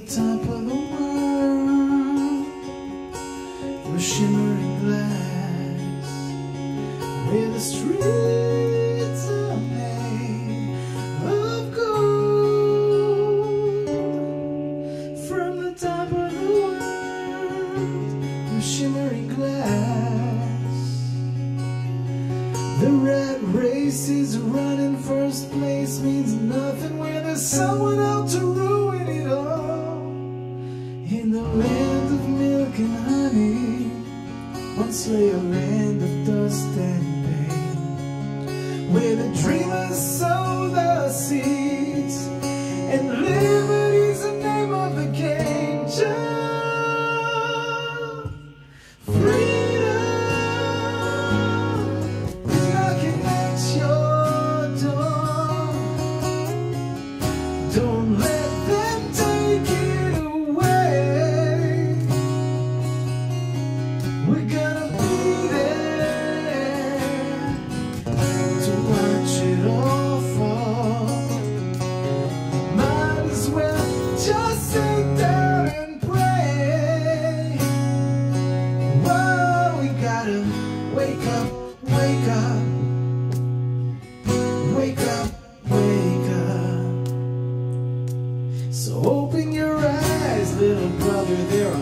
the top of the world. With shimmering glass. Where the streets are made of gold. From the top of the world With shimmering glass. The red race is running. First place Means nothing. Where there's someone out to rule. trail in the dust and pain. With a dream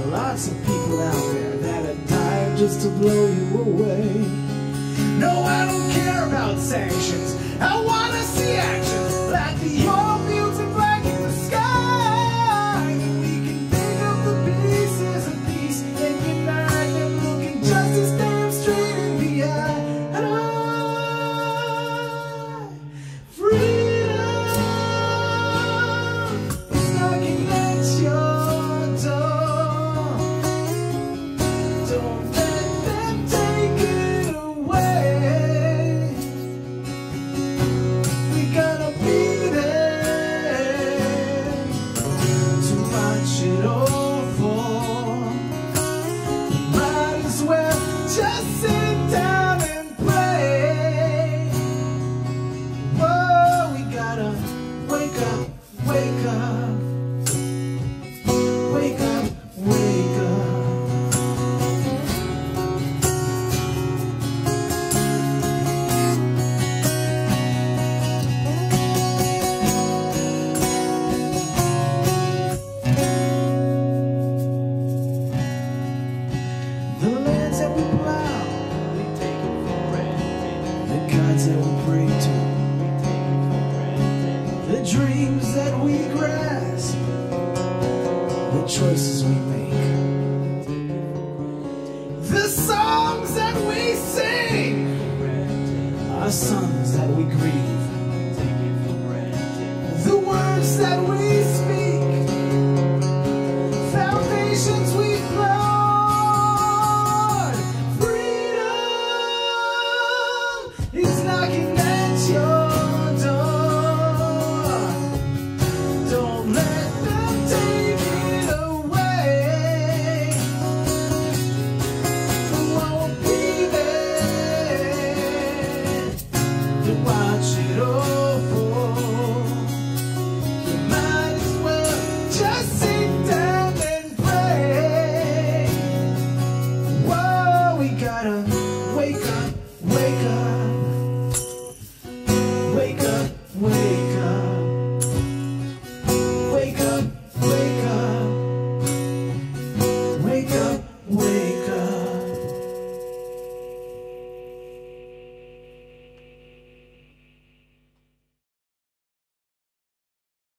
lots of people out there that are dying just to blow you away. No, I don't care about sanctions. I want to see action. gods that we pray to, the dreams that we grasp, the choices we make, the songs that we sing, our sons that we grieve. let